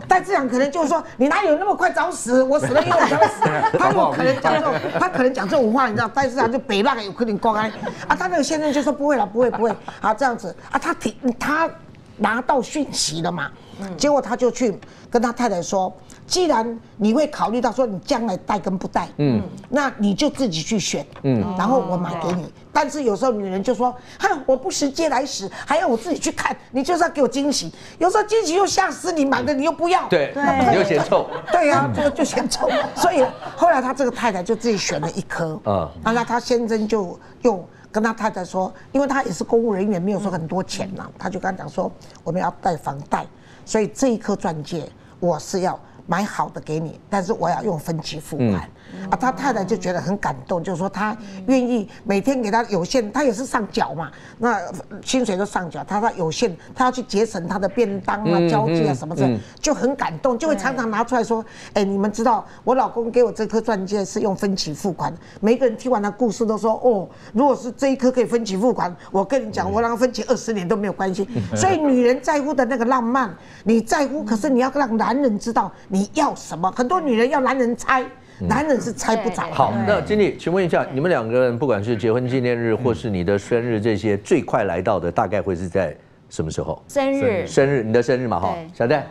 但这样可能就是说你哪有那么快找死？我死了以后才会死。*laughs* 他有可能讲这种，他可能讲这种话，你知道？但是他就北那个有可能公安啊。他那个先生就说不会了，不会不会啊这样子啊。他提他拿到讯息了嘛，结果他就去跟他太太说。既然你会考虑到说你将来带跟不带，嗯，那你就自己去选，嗯，然后我买给你。但是有时候女人就说，哼，我不时接来使，还要我自己去看，你就是要给我惊喜。有时候惊喜又吓死你，买的你又不要，对，你又嫌臭，对呀，就就嫌臭。*laughs* 所以后来他这个太太就自己选了一颗，嗯，那他先生就用跟他太太说，因为他也是公务人员，没有说很多钱嘛，他就跟他讲说，我们要贷房贷，所以这一颗钻戒我是要。买好的给你，但是我要用分期付款。啊，他太太就觉得很感动，就是说他愿意每天给他有限，他也是上缴嘛，那薪水都上缴，他说有限，他要去节省他的便当啊、交际啊什么的，就很感动，就会常常拿出来说：“哎，你们知道我老公给我这颗钻戒是用分期付款。”每个人听完他故事都说：“哦，如果是这一颗可以分期付款，我跟你讲，我让他分期二十年都没有关系。”所以女人在乎的那个浪漫，你在乎，可是你要让男人知道。你要什么？很多女人要男人猜，男人是猜不着。好，那经理，请问一下，你们两个人不管是结婚纪念日，或是你的生日，这些最快来到的大概会是在什么时候？生日，生日，你的生日嘛，哈，小戴。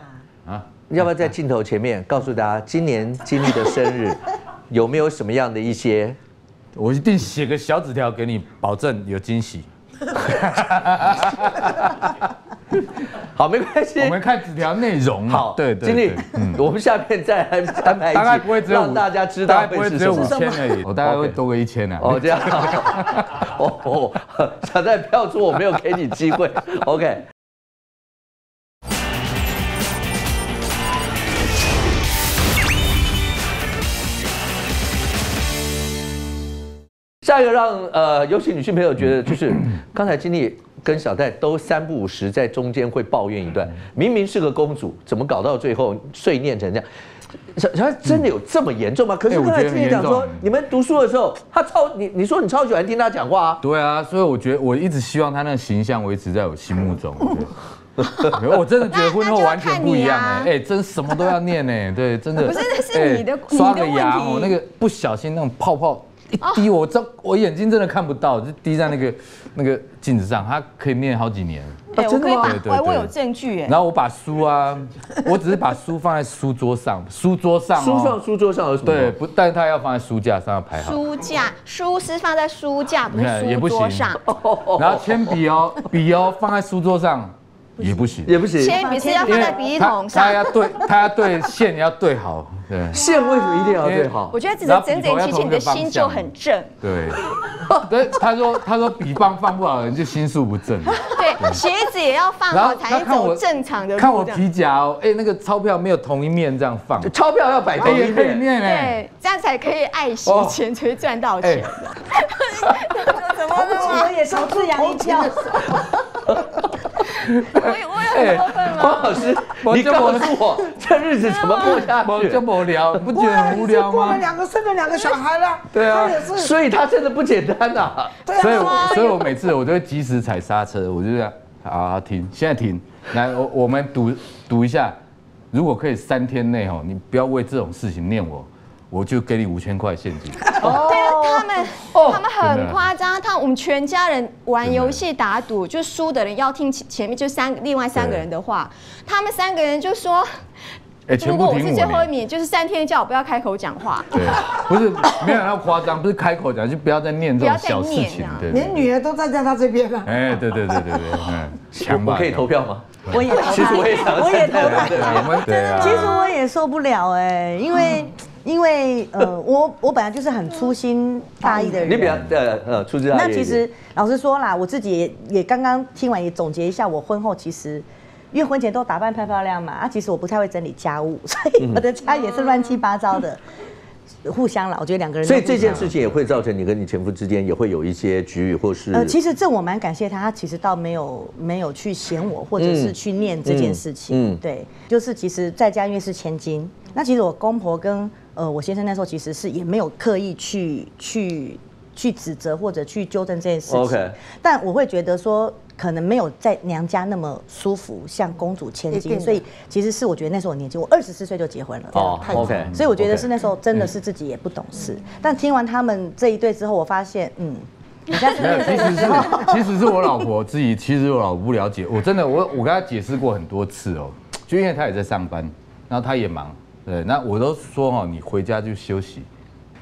啊，要不要在镜头前面告诉大家，今年经历的生日 *laughs* 有没有什么样的一些？我一定写个小纸条给你，保证有惊喜。*laughs* 好，没关系。我们看纸条内容。好，对对。经理，我们下面再来安排一大概不会只有让大家知道，大概不会只有五千而已。我大概会多个一千呢。哦，这样。哦哦，想在票出，我没有给你机会。OK。下一个让呃，尤其女性朋友觉得，就是 *laughs* 刚才经历跟小戴都三不五时在中间会抱怨一段，明明是个公主，怎么搞到最后碎念成这样？小小戴真的有这么严重吗？可是刚才听你讲说，你们读书的时候，他超你，你说你超喜欢听他讲话啊？对啊，所以我觉得我一直希望他那个形象维持在我心目中。我 *laughs* 真的觉得婚后完全不一样哎，哎，真什么都要念哎，对，真的不是那是你的刷个牙哦，那个不小心那种泡泡。*laughs* 一滴，我这我眼睛真的看不到，就滴在那个 *laughs* 那个镜子上，它可以念好几年。对，我可以把，我有证据哎。然后我把书啊，我只是把书放在书桌上，书桌上，书上书桌上有什么？对，不，但是它要放在书架上要排好。书架，书是放在书架，不是书桌上。然后铅笔哦，*laughs* 笔哦放在书桌上。也不行，也不行。铅笔是要放在笔筒上，它要对，它要对线要对好。对，线 *laughs* 为什么一定要对好？我觉得只是整整齐齐，你的心就很正。对，对，他说他说笔棒放不好，人就心术不正。对，鞋子也要放好才走正常的。看我皮夹哦，哎，那个钞票没有同一面这样放，钞票要摆同一面，对，这样才可以爱惜钱，才会赚到钱。*laughs* 怎么了？我也是自养一跳。我我有很过分吗？黄老师，你告诉我这日子怎么过下去？就无聊，不觉得很无聊吗？过了两个生了两个小孩了，对啊，所以他真的不简单呐。对啊，所以所以我每次我都会及时踩刹车，我就这样，好好停，现在停，来，我我们赌赌一下，如果可以三天内哦，你不要为这种事情念我。我就给你五千块现金。*laughs* 哦，对啊，他们他们很夸张，他我们全家人玩游戏打赌，就输的人要听前面就三另外三个人的话，他们三个人就说，如果我是最后一名，就是三天叫我不要开口讲话。对，不是没有那么夸张，不是开口讲，就不要再念这种小事情。对，连女儿都站在他这边了。哎，对对对对对，嗯，*laughs* 强我可以投票吗？我也投其实我也想，我也投票。我们对啊，其实我也受不了哎，因为。因为呃，*laughs* 我我本来就是很粗心大意的人。你比较呃呃粗心大意。那其实老实说啦，我自己也也刚刚听完也总结一下，我婚后其实因为婚前都打扮漂漂亮嘛，啊，其实我不太会整理家务，所以我的家也是乱七八糟的。*laughs* 互相了，我觉得两个人。所以这件事情也会造成你跟你前夫之间也会有一些局域，或是呃，其实这我蛮感谢他，他其实倒没有没有去嫌我，或者是去念这件事情。嗯，对，就是其实在家因为是千金，那其实我公婆跟呃我先生那时候其实是也没有刻意去去去指责或者去纠正这件事情。OK，但我会觉得说。可能没有在娘家那么舒服，像公主千金，所以其实是我觉得那时候我年纪，我二十四岁就结婚了。哦，OK。所以我觉得是那时候真的是自己也不懂事。但听完他们这一对之后，我发现，嗯，其实是其实是我老婆自己，其实我老婆不了解。我真的，我我跟她解释过很多次哦，就因为她也在上班，然后她也忙，对，那我都说哦，你回家就休息。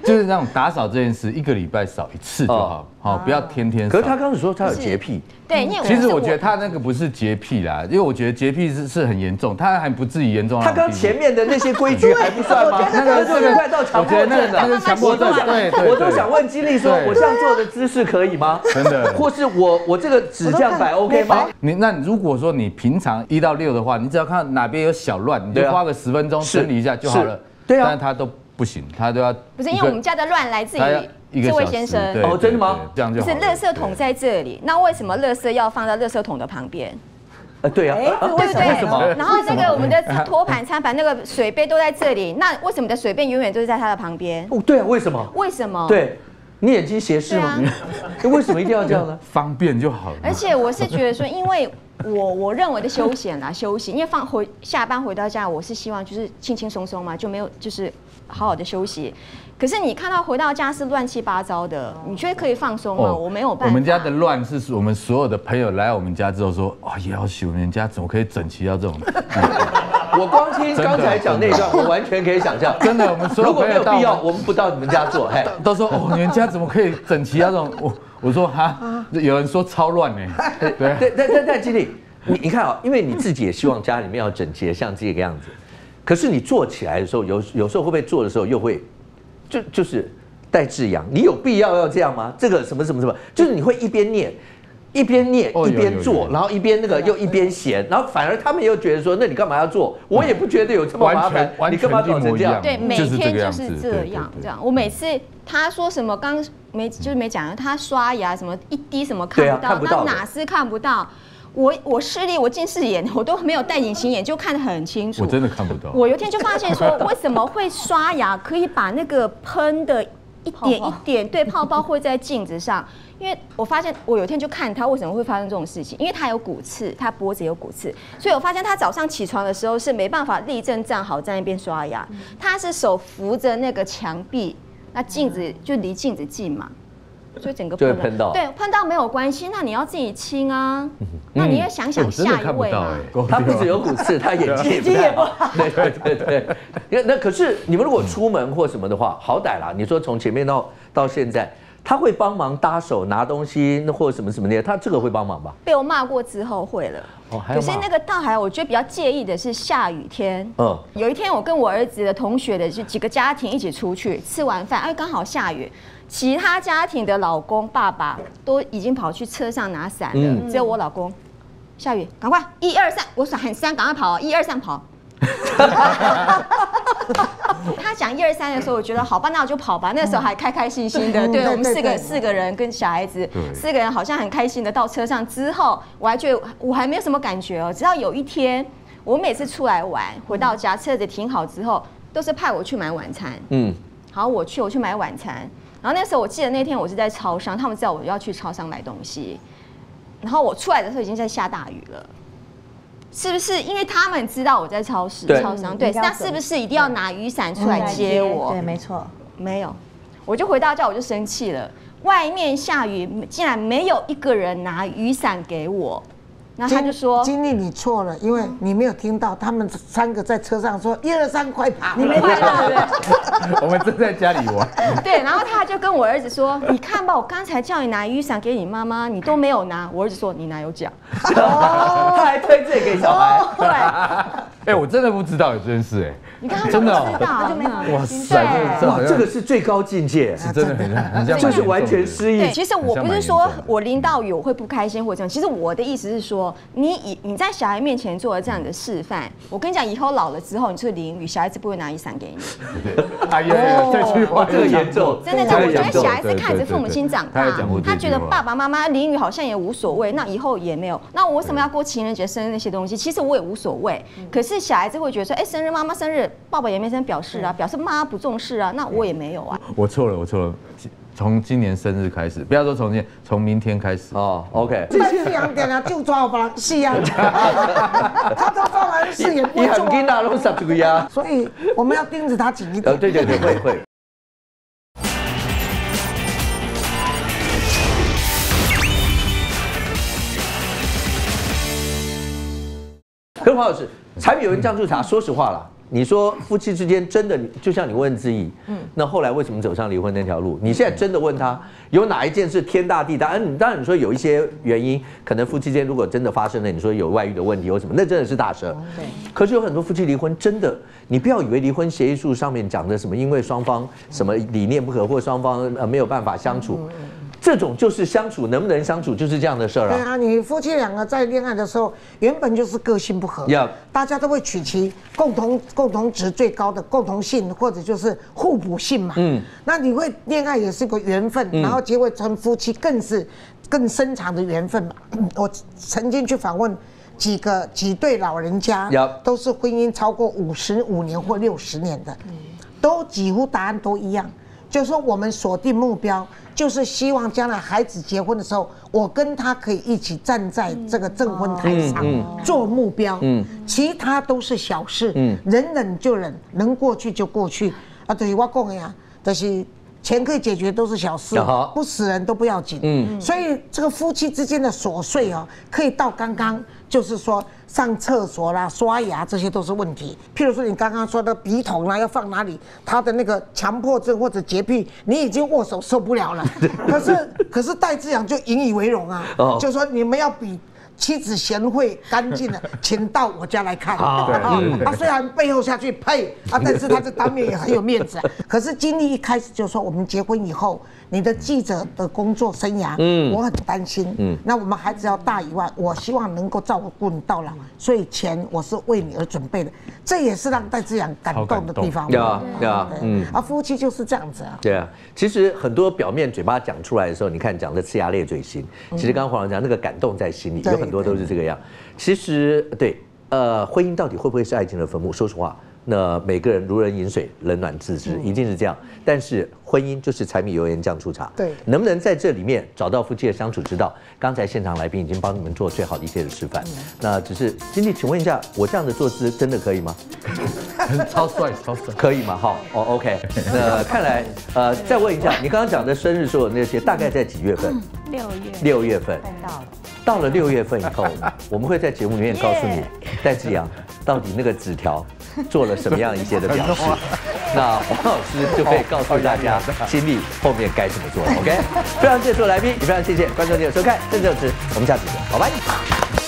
就是那种打扫这件事，一个礼拜扫一次就好，好不要天天。可是他刚才说他有洁癖，对，其实我觉得他那个不是洁癖啦，因为我觉得洁癖是是很严重，他还不至于严重。他刚前面的那些规矩还不算吗？*laughs* 那个这个快到强迫症了，那个强迫症。对对我都想问金丽说，我这样做的姿势可以吗？真的，或是我我这个指这样摆 OK 吗？你那如果说你平常一到六的话，你只要看哪边有小乱，你就花个十分钟整理一下就好了。对啊，但是他都。不行，他都要不是因为我们家的乱来自于这位先生哦，真的吗？这样就是垃圾桶在这里，那为什么垃圾要放在垃圾桶的旁边？呃，对呀，对不对？为什么？然后这个我们的托盘、餐盘、那个水杯都在这里，那为什么的水杯永远都是在他的旁边？哦，对啊，为什么？为什么？对，你眼睛斜视吗？*laughs* 为什么一定要这样呢？*laughs* 方便就好了。而且我是觉得说，因为我我认为的休闲啦，休息，因为放回下班回到家，我是希望就是轻轻松松嘛，就没有就是。好好的休息，可是你看到回到家是乱七八糟的，你觉得可以放松吗？我没有办法。我们家的乱是我们所有的朋友来我们家之后说，哦，也，要求我们家怎么可以整齐到这种？*laughs* 我光听刚才讲那段，我完全可以想象。真的，我们如果没有必要，我们不到你们家做。嘿，都说哦，你们家怎么可以整齐到这种？我我说哈，有人说超乱呢。*laughs* 对对对对对，经理，你你看啊，因为你自己也希望家里面要整洁，像这个样子。可是你做起来的时候，有有时候会不会做的时候又会，就就是带字阳，你有必要要这样吗？这个什么什么什么，就是你会一边念，一边念一边做，然后一边那个又一边闲，然后反而他们又觉得说，那你干嘛要做？我也不觉得有这么麻烦，你干嘛搞成这样？对，每天就是这样这样。我每次他说什么刚没就是没讲，他刷牙什么一滴什么看不到，那哪是看不到？我我视力我近视眼，我都没有戴隐形眼就看得很清楚。我真的看不到。我有一天就发现说，为什么会刷牙可以把那个喷的一点一点对泡泡会在镜子上？因为我发现我有一天就看他为什么会发生这种事情，因为他有骨刺，他脖子有骨刺，所以我发现他早上起床的时候是没办法立正站好在那边刷牙，他是手扶着那个墙壁，那镜子就离镜子近嘛。所以整个就会喷到，对，喷到没有关系，那你要自己清啊。那你要想想下一位嘛。他不止有骨刺，他眼睛也不好。*laughs* 对对对对。那那可是你们如果出门或什么的话，好歹啦。你说从前面到到现在，他会帮忙搭手拿东西，那或什么什么的，他这个会帮忙吧？被我骂过之后会了。哦，可是那个大海，我觉得比较介意的是下雨天。嗯。有一天我跟我儿子的同学的就几个家庭一起出去吃完饭，哎，刚好下雨。其他家庭的老公、爸爸都已经跑去车上拿伞了，只有我老公。下雨，赶快一二三，我喊三，赶快跑，一二三跑。*laughs* 他讲一二三的时候，我觉得好吧，那我就跑吧。那时候还开开心心的，对我们四个四个人跟小孩子，四个人好像很开心的到车上之后，我还觉得我还没有什么感觉哦。直到有一天，我每次出来玩，回到家车子停好之后，都是派我去买晚餐。嗯，好，我去，我去买晚餐。然后那时候我记得那天我是在超商，他们知道我要去超商买东西，然后我出来的时候已经在下大雨了，是不是？因为他们知道我在超市、超商，对，那是不是一定要拿雨伞出来接我？对，没错，没有，我就回到家我就生气了，外面下雨，竟然没有一个人拿雨伞给我。那他就说：“经理，你错了，因为你没有听到他们三个在车上说‘一二三，快跑’，你没听到对不对？*laughs* 我们正在家里玩。*laughs* 对，然后他就跟我儿子说：‘你看吧，我刚才叫你拿雨伞给你妈妈，你都没有拿。’我儿子说：‘你哪有讲？’ *laughs* 他还推荐给小孩。对，哎，我真的不知道有这件事，哎，你看真的，他就没有哇塞，哇，这个是最高境界，是真的很很像，就是完全失忆。对，其实我不是说我淋到雨我会不开心或者这样，其实我的意思是说，你以你在小孩面前做了这样的示范，我跟你讲，以后老了之后你去淋雨，小孩子不会拿雨伞给你。*laughs* 哎呀，这句话这个严重，真的，我觉得小孩子看着父母亲长大，他觉得爸爸妈妈淋雨好像也无所谓，那以后也没有，那我为什么要过情人节、生日那些东西？其实我也无所谓，可是小孩子会觉得说，哎，生日妈妈生日，爸爸也没生表示啊，表示妈妈不重视啊，那我也没有啊。我错了，我错了，从今年生日开始，不要说从今，从明天开始哦。OK，这是两点啊，就抓我把戏啊，*laughs* 他都抓完戏也不做，所以我们要盯着他紧一点。对对对，会会。跟黄老师，柴米油盐酱醋茶，说实话了，你说夫妻之间真的，就像你问自己，嗯，那后来为什么走上离婚那条路？你现在真的问他，有哪一件是天大地大？嗯，当然你说有一些原因，可能夫妻间如果真的发生了，你说有外遇的问题或什么，那真的是大事。对。可是有很多夫妻离婚，真的，你不要以为离婚协议书上面讲的什么，因为双方什么理念不合，或双方呃没有办法相处。这种就是相处能不能相处，就是这样的事儿啊。对啊，你夫妻两个在恋爱的时候，原本就是个性不合，大家都会取其共同共同值最高的共同性，或者就是互补性嘛。嗯，那你会恋爱也是个缘分，然后结为成夫妻更是更深长的缘分嘛。*clears throat* 我曾经去访问几个几对老人家，都是婚姻超过五十五年或六十年的，都几乎答案都一样，就是说我们锁定目标。就是希望将来孩子结婚的时候，我跟他可以一起站在这个证婚台上做目标，嗯。其他都是小事，嗯。忍忍就忍，能过去就过去。啊，对我讲的呀，就是钱可以解决，都是小事，不死人都不要紧。嗯，所以这个夫妻之间的琐碎哦，可以到刚刚。就是说上厕所啦、刷牙这些都是问题。譬如说你刚刚说的笔筒啦要放哪里，他的那个强迫症或者洁癖，你已经握手受不了了。*laughs* 可是可是戴志阳就引以为荣啊，就说你们要比妻子贤惠干净的，*laughs* 请到我家来看。啊他虽然背后下去配啊，但是他这当面也很有面子。可是经历一开始就说我们结婚以后。你的记者的工作生涯，嗯，我很担心，嗯，那我们孩子要大以外，我希望能够照顾你到老，所以钱我是为你而准备的，这也是让戴志阳感动的地方，对啊，对。啊，嗯，啊，夫妻就是这样子啊，对啊，其实很多表面嘴巴讲出来的时候，你看讲的呲牙咧嘴型，其实刚刚黄老讲那个感动在心里，有很多都是这个样。其实对，呃，婚姻到底会不会是爱情的坟墓？说实话。那每个人如人饮水，冷暖自知，一定是这样。但是婚姻就是柴米油盐酱醋茶，对，能不能在这里面找到夫妻的相处之道？刚才现场来宾已经帮你们做最好的一些的示范。那只是经理，请问一下，我这样的坐姿真的可以吗？*laughs* *laughs* 超帅，超帅，可以吗？好，哦，OK。*laughs* 那看来，呃，再问一下，你刚刚讲的生日说的那些，大概在几月份？六月。六月份。到了。到了六月份以后，我们会在节目里面告诉你，戴志阳到底那个纸条。做了什么样一些的表示？那黄老师就可以告诉大家经历后面该怎么做。OK，*laughs* 非常谢谢所有来宾，也非常谢谢观众朋友收看《正正直》，我们下次见，拜拜。